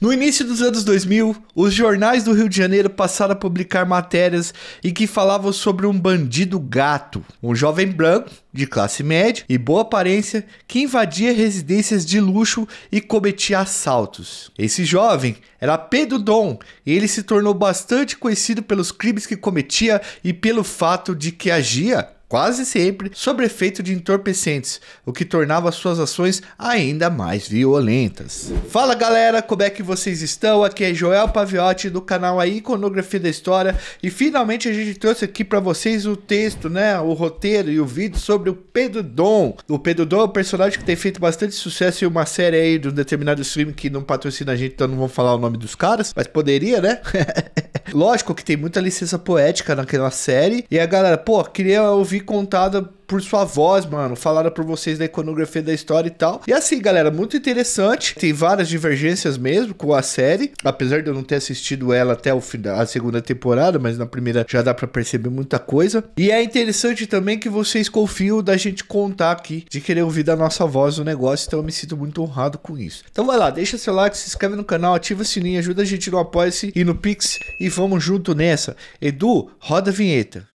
No início dos anos 2000, os jornais do Rio de Janeiro passaram a publicar matérias em que falavam sobre um bandido gato, um jovem branco de classe média e boa aparência que invadia residências de luxo e cometia assaltos. Esse jovem era Pedro Dom e ele se tornou bastante conhecido pelos crimes que cometia e pelo fato de que agia quase sempre sob efeito de entorpecentes, o que tornava suas ações ainda mais violentas. Fala galera, como é que vocês estão? Aqui é Joel Paviotti do canal A Iconografia da História e finalmente a gente trouxe aqui para vocês o texto, né, o roteiro e o vídeo sobre o Pedro Dom. O Pedro Dom é um personagem que tem feito bastante sucesso em uma série aí de um determinado stream que não patrocina a gente, então não vou falar o nome dos caras, mas poderia, né? Lógico que tem muita licença poética naquela série e a galera, pô, queria ouvir contada por sua voz, mano, falada por vocês da iconografia da história e tal. E assim, galera, muito interessante. Tem várias divergências mesmo com a série, apesar de eu não ter assistido ela até o a segunda temporada, mas na primeira já dá para perceber muita coisa. E é interessante também que vocês confiam da gente contar aqui, de querer ouvir da nossa voz o negócio, então eu me sinto muito honrado com isso. Então vai lá, deixa seu like, se inscreve no canal, ativa o sininho, ajuda a gente no Apoia-se e no Pix e vamos junto nessa. Edu, roda a vinheta.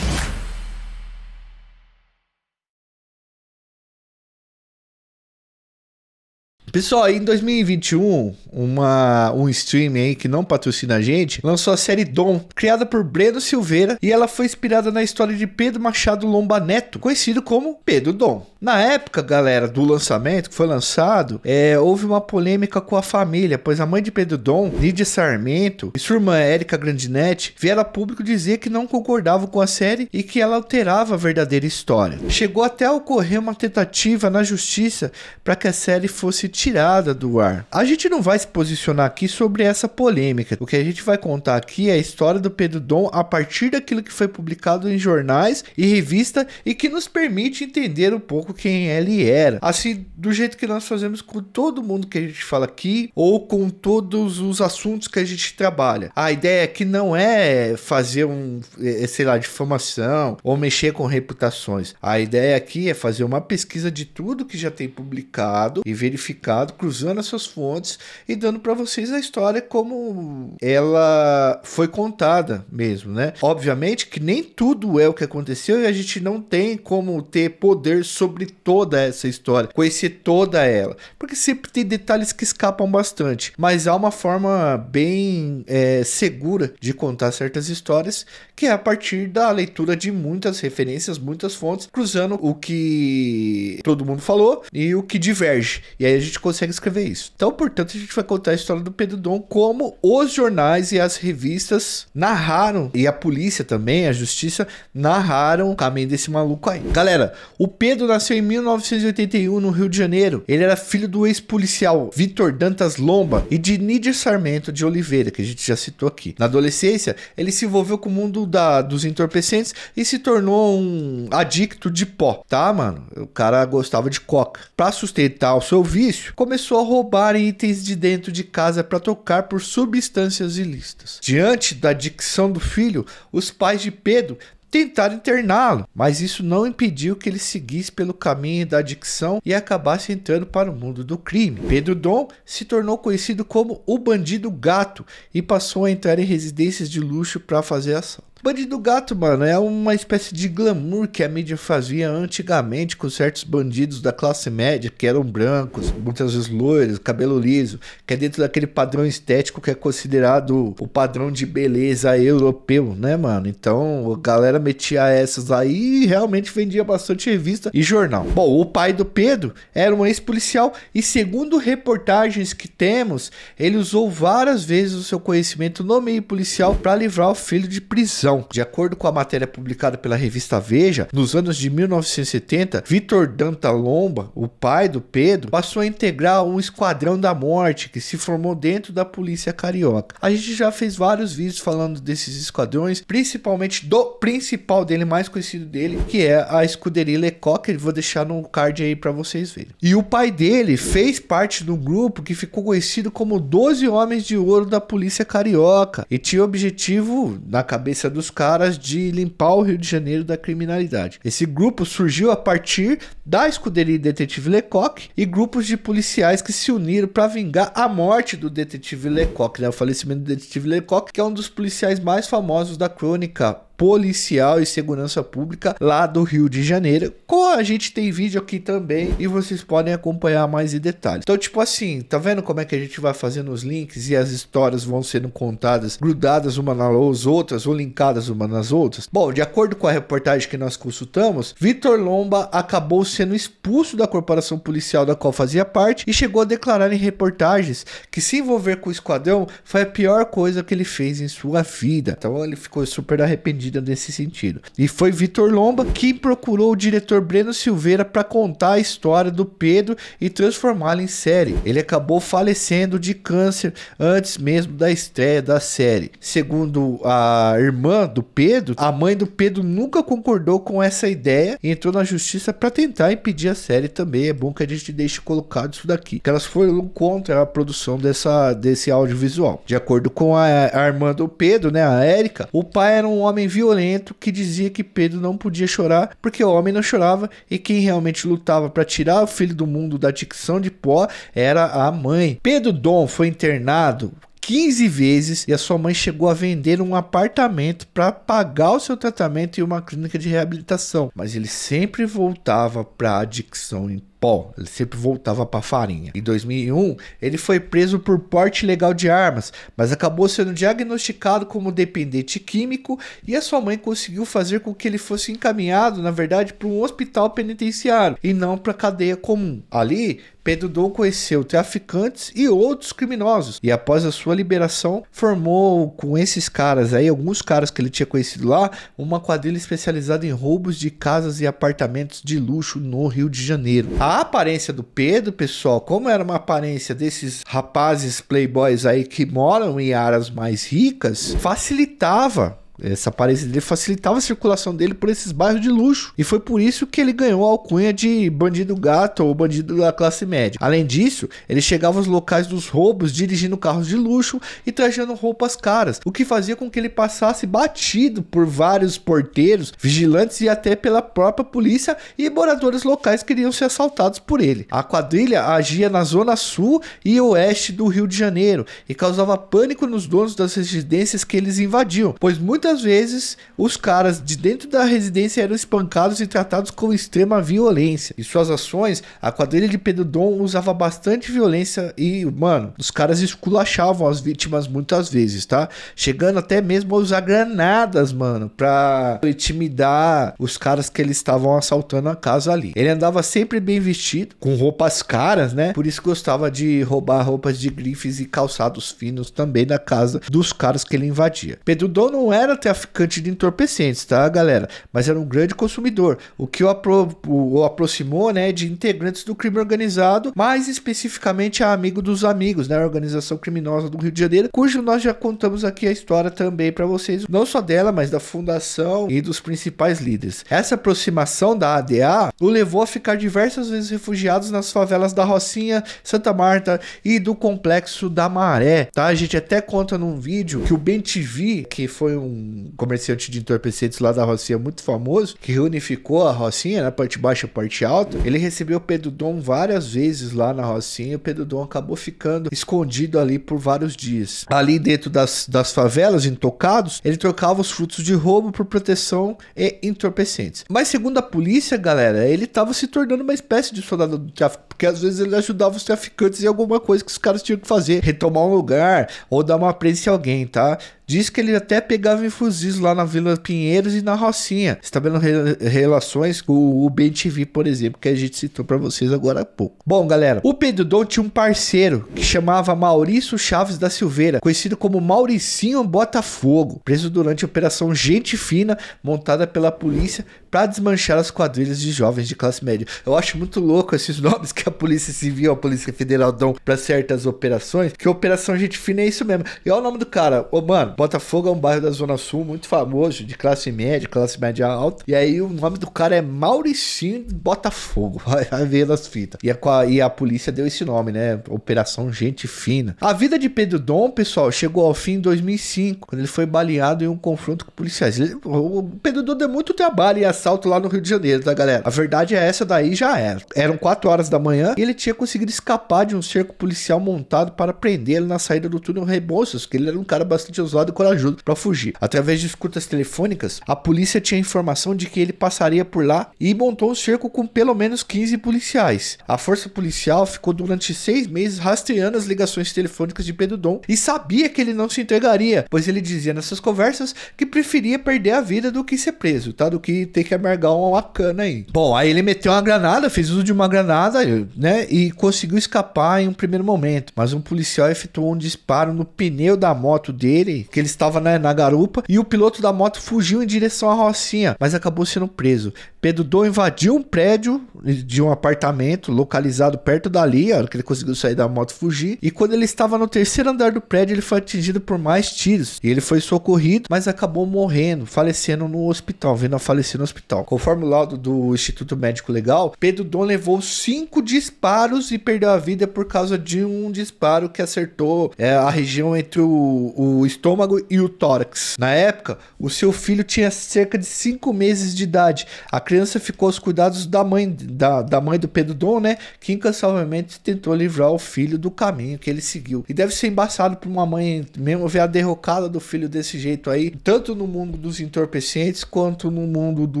Pessoal, em 2021, uma, um stream aí que não patrocina a gente lançou a série Dom, criada por Breno Silveira, e ela foi inspirada na história de Pedro Machado Lomba Neto, conhecido como Pedro Dom. Na época, galera, do lançamento, que foi lançado, é, houve uma polêmica com a família, pois a mãe de Pedro Dom, Lídia Sarmento, e sua irmã Érica Grandinetti vieram a público dizer que não concordavam com a série e que ela alterava a verdadeira história. Chegou até a ocorrer uma tentativa na justiça para que a série fosse tirada do ar. A gente não vai se posicionar aqui sobre essa polêmica. O que a gente vai contar aqui é a história do Pedro Dom a partir daquilo que foi publicado em jornais e revista e que nos permite entender um pouco quem ele era. Assim, do jeito que nós fazemos com todo mundo que a gente fala aqui ou com todos os assuntos que a gente trabalha. A ideia aqui não é fazer um, é, sei lá, difamação ou mexer com reputações. A ideia aqui é fazer uma pesquisa de tudo que já tem publicado e verificar mercado, cruzando essas fontes e dando para vocês a história como ela foi contada mesmo, né? Obviamente que nem tudo é o que aconteceu e a gente não tem como ter poder sobre toda essa história, conhecer toda ela, porque sempre tem detalhes que escapam bastante, mas há uma forma bem é, segura de contar certas histórias que é a partir da leitura de muitas referências, muitas fontes, cruzando o que todo mundo falou e o que diverge. E aí a gente gente consegue escrever isso. Então, portanto, a gente vai contar a história do Pedro Dom como os jornais e as revistas narraram, e a polícia também, a justiça, narraram o caminho desse maluco aí. Galera, o Pedro nasceu em 1981 no Rio de Janeiro. Ele era filho do ex-policial Vitor Dantas Lomba e de Nídia Sarmento de Oliveira, que a gente já citou aqui. Na adolescência, ele se envolveu com o mundo da, dos entorpecentes e se tornou um adicto de pó, tá, mano? O cara gostava de coca. Para sustentar o seu vício, começou a roubar itens de dentro de casa para tocar por substâncias ilícitas. Diante da adicção do filho, os pais de Pedro tentaram interná-lo, mas isso não impediu que ele seguisse pelo caminho da adicção e acabasse entrando para o mundo do crime. Pedro Dom se tornou conhecido como o bandido gato e passou a entrar em residências de luxo para fazer ação. Bandido Gato, mano, é uma espécie de glamour que a mídia fazia antigamente com certos bandidos da classe média, que eram brancos, muitas vezes loiros, cabelo liso, que é dentro daquele padrão estético que é considerado o padrão de beleza europeu, né, mano? Então, a galera metia essas aí e realmente vendia bastante revista e jornal. Bom, o pai do Pedro era um ex-policial e segundo reportagens que temos, ele usou várias vezes o seu conhecimento no meio policial para livrar o filho de prisão prisão. De acordo com a matéria publicada pela revista Veja, nos anos de 1970, Vitor Dantalomba, o pai do Pedro, passou a integrar um esquadrão da morte que se formou dentro da polícia carioca. A gente já fez vários vídeos falando desses esquadrões, principalmente do principal dele, mais conhecido dele, que é a escuderia Lecoq, vou deixar no card aí para vocês verem. E o pai dele fez parte do grupo que ficou conhecido como 12 Homens de Ouro da Polícia Carioca e tinha o objetivo na cabeça do dos caras de limpar o Rio de Janeiro da criminalidade. Esse grupo surgiu a partir da escuderia Detetive Lecoq e grupos de policiais que se uniram para vingar a morte do Detetive Lecoq, né? o falecimento do Detetive Lecoq, que é um dos policiais mais famosos da crônica policial e segurança pública lá do Rio de Janeiro. Com a gente tem vídeo aqui também e vocês podem acompanhar mais em detalhes. Então, tipo assim, tá vendo como é que a gente vai fazendo os links e as histórias vão sendo contadas, grudadas uma nas outras ou linkadas uma nas outras? Bom, de acordo com a reportagem que nós consultamos, Vitor Lomba acabou sendo expulso da corporação policial da qual fazia parte e chegou a declarar em reportagens que se envolver com o esquadrão foi a pior coisa que ele fez em sua vida. Então ele ficou super arrependido nesse sentido. E foi Vitor Lomba que procurou o diretor Breno Silveira para contar a história do Pedro e transformá-la em série. Ele acabou falecendo de câncer antes mesmo da estreia da série. Segundo a irmã do Pedro, a mãe do Pedro nunca concordou com essa ideia e entrou na justiça para tentar impedir a série também. É bom que a gente deixe colocado isso daqui. Que elas foram contra a produção dessa, desse audiovisual. De acordo com a, a irmã do Pedro, né, a Érica, o pai era um homem violento que dizia que Pedro não podia chorar porque o homem não chorava e quem realmente lutava para tirar o filho do mundo da dicção de pó era a mãe. Pedro Dom foi internado 15 vezes e a sua mãe chegou a vender um apartamento para pagar o seu tratamento em uma clínica de reabilitação, mas ele sempre voltava para a adicção em pó, ele sempre voltava para farinha. Em 2001, ele foi preso por porte ilegal de armas, mas acabou sendo diagnosticado como dependente químico e a sua mãe conseguiu fazer com que ele fosse encaminhado, na verdade, para um hospital penitenciário e não para cadeia comum. Ali, Pedro Dom conheceu traficantes e outros criminosos e após a sua liberação formou com esses caras aí, alguns caras que ele tinha conhecido lá, uma quadrilha especializada em roubos de casas e apartamentos de luxo no Rio de Janeiro. A aparência do Pedro, pessoal, como era uma aparência desses rapazes playboys aí que moram em áreas mais ricas, facilitava essa aparência dele facilitava a circulação dele por esses bairros de luxo. E foi por isso que ele ganhou a alcunha de bandido gato ou bandido da classe média. Além disso, ele chegava aos locais dos roubos dirigindo carros de luxo e trajando roupas caras, o que fazia com que ele passasse batido por vários porteiros, vigilantes e até pela própria polícia e moradores locais queriam ser assaltados por ele. A quadrilha agia na zona sul e oeste do Rio de Janeiro e causava pânico nos donos das residências que eles invadiam, pois muitas muitas vezes os caras de dentro da residência eram espancados e tratados com extrema violência. Em suas ações, a quadrilha de Pedro Dom usava bastante violência e, mano, os caras esculachavam as vítimas muitas vezes, tá? Chegando até mesmo a usar granadas, mano, pra intimidar os caras que eles estavam assaltando a casa ali. Ele andava sempre bem vestido, com roupas caras, né? Por isso gostava de roubar roupas de grifes e calçados finos também da casa dos caras que ele invadia. Pedro Dom não era traficante de entorpecentes, tá, galera? Mas era um grande consumidor, o que o, apro o aproximou, né, de integrantes do crime organizado, mais especificamente a Amigo dos Amigos, né, a organização criminosa do Rio de Janeiro, cujo nós já contamos aqui a história também para vocês, não só dela, mas da fundação e dos principais líderes. Essa aproximação da ADA o levou a ficar diversas vezes refugiados nas favelas da Rocinha, Santa Marta e do Complexo da Maré, tá? A gente até conta num vídeo que o Ben TV, que foi um comerciante de entorpecentes lá da Rocinha muito famoso, que reunificou a Rocinha, né, parte baixa e parte alta. Ele recebeu o Pedro Dom várias vezes lá na Rocinha o Pedro Dom acabou ficando escondido ali por vários dias. Ali dentro das, das favelas, intocados, ele trocava os frutos de roubo por proteção e entorpecentes. Mas segundo a polícia, galera, ele estava se tornando uma espécie de soldado do tráfico, porque às vezes ele ajudava os traficantes em alguma coisa que os caras tinham que fazer, retomar um lugar ou dar uma prensa em alguém, tá? Diz que ele até pegava em fuzis lá na Vila Pinheiros e na Rocinha, estabelecendo re relações com o Ben TV, por exemplo, que a gente citou para vocês agora há pouco. Bom, galera, o Pedro Dom tinha um parceiro que chamava Maurício Chaves da Silveira, conhecido como Mauricinho Botafogo, preso durante a Operação Gente Fina, montada pela polícia para desmanchar as quadrilhas de jovens de classe média. Eu acho muito louco esses nomes que a Polícia Civil, a Polícia Federal dão para certas operações, que Operação Gente Fina é isso mesmo. E olha o nome do cara. Ô, mano, Botafogo é um bairro da Zona Sul muito famoso, de classe média, classe média alta. E aí o nome do cara é Mauricinho Botafogo. Vai, ver nas fitas. E a, e a polícia deu esse nome, né? Operação Gente Fina. A vida de Pedro Dom, pessoal, chegou ao fim em 2005, quando ele foi baleado em um confronto com policiais. O Pedro Dom deu muito trabalho e assalto lá no Rio de Janeiro, tá, galera? A verdade é essa daí já era. Eram 4 horas da manhã e ele tinha conseguido escapar de um cerco policial montado para prender ele na saída do túnel Rebouças, que ele era um cara bastante ousado e corajoso para fugir. Através de escutas telefônicas, a polícia tinha informação de que ele passaria por lá e montou um cerco com pelo menos 15 policiais. A força policial ficou durante seis meses rastreando as ligações telefônicas de Pedro Dom e sabia que ele não se entregaria, pois ele dizia nessas conversas que preferia perder a vida do que ser preso, tá? Do que ter que amargar uma cana aí. Bom, aí ele meteu uma granada, fez uso de uma granada, né? E conseguiu escapar em um primeiro momento. Mas um policial efetuou um disparo no pneu da moto dele, que ele estava na, na garupa, e o piloto da moto fugiu em direção à Rocinha, mas acabou sendo preso. Pedro Dom invadiu um prédio de um apartamento localizado perto dali, a hora que ele conseguiu sair da moto fugir. E quando ele estava no terceiro andar do prédio, ele foi atingido por mais tiros. E ele foi socorrido, mas acabou morrendo, falecendo no hospital, vindo a falecer no hospital. Conforme o laudo do Instituto Médico Legal, Pedro Dom levou cinco disparos e perdeu a vida por causa de um disparo que acertou é, a região entre o, o estômago e o tórax. Na época, o seu filho tinha cerca de cinco meses de idade. A criança ficou aos cuidados da mãe, da, da mãe do Pedro Dom, né? Que incansavelmente tentou livrar o filho do caminho que ele seguiu. E deve ser embaçado para uma mãe mesmo ver a derrocada do filho desse jeito aí, tanto no mundo dos entorpecentes quanto no mundo do,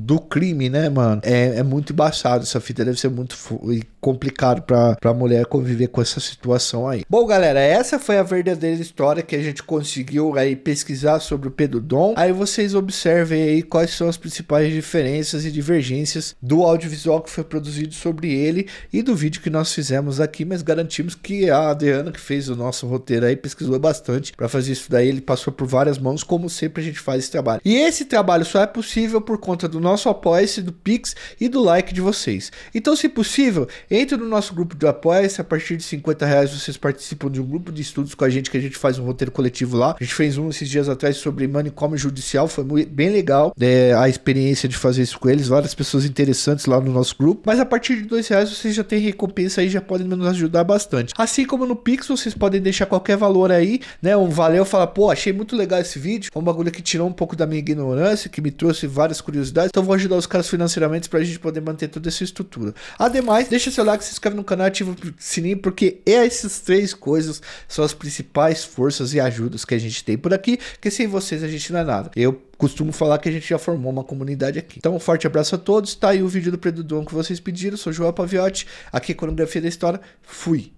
do crime, né, mano? É, é muito embaçado essa fita, deve ser muito complicado para a mulher conviver com essa situação aí. Bom, galera, essa foi a verdadeira história que a gente conseguiu aí pesquisar sobre o Pedro Dom. Aí vocês observem aí quais são as principais diferenças e divergências do audiovisual que foi produzido sobre ele e do vídeo que nós fizemos aqui, mas garantimos que a Adriana, que fez o nosso roteiro aí, pesquisou bastante para fazer isso daí. Ele passou por várias mãos, como sempre a gente faz esse trabalho. E esse trabalho só é possível por conta do nosso apoio-se, do Pix e do like de vocês. Então, se possível, entre no nosso grupo de apoio-se. A partir de 50 reais vocês participam de um grupo de estudos com a gente, que a gente faz um roteiro coletivo lá. A gente fez um esses dias atrás sobre manicômio judicial, foi muito, bem legal é, a experiência de fazer isso com eles, várias pessoas interessantes lá no nosso grupo. Mas a partir de dois reais vocês já têm recompensa aí, já podem nos ajudar bastante. Assim como no Pix, vocês podem deixar qualquer valor aí, né? Um valeu, fala, pô, achei muito legal esse vídeo, foi um bagulho que tirou um pouco da minha ignorância, que me trouxe várias curiosidades, então vou ajudar os caras financeiramente pra gente poder manter toda essa estrutura. Ademais, deixa seu like, se inscreve no canal, ativa o sininho, porque essas três coisas são as principais forças e ajudas que a gente tem por aqui, que sem vocês a gente não é nada. Eu costumo falar que a gente já formou uma comunidade aqui. Então, um forte abraço a todos. Tá aí o vídeo do Predodon que vocês pediram. Sou João Paviotti, aqui é Coreografia da História. Fui!